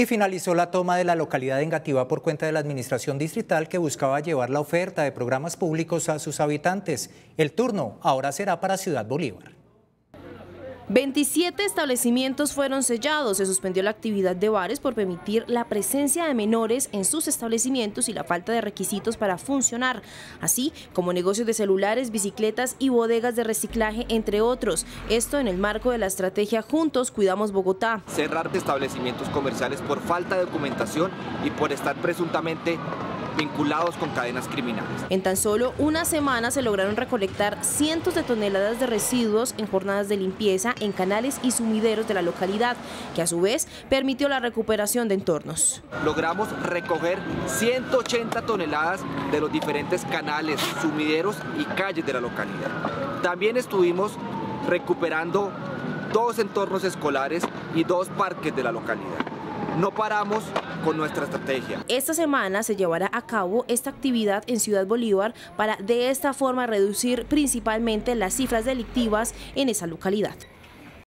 Y finalizó la toma de la localidad de Engativá por cuenta de la administración distrital que buscaba llevar la oferta de programas públicos a sus habitantes. El turno ahora será para Ciudad Bolívar. 27 establecimientos fueron sellados. Se suspendió la actividad de bares por permitir la presencia de menores en sus establecimientos y la falta de requisitos para funcionar, así como negocios de celulares, bicicletas y bodegas de reciclaje, entre otros. Esto en el marco de la estrategia Juntos Cuidamos Bogotá. Cerrar establecimientos comerciales por falta de documentación y por estar presuntamente vinculados con cadenas criminales. En tan solo una semana se lograron recolectar cientos de toneladas de residuos en jornadas de limpieza en canales y sumideros de la localidad, que a su vez permitió la recuperación de entornos. Logramos recoger 180 toneladas de los diferentes canales, sumideros y calles de la localidad. También estuvimos recuperando dos entornos escolares y dos parques de la localidad. No paramos con nuestra estrategia. Esta semana se llevará a cabo esta actividad en Ciudad Bolívar para de esta forma reducir principalmente las cifras delictivas en esa localidad.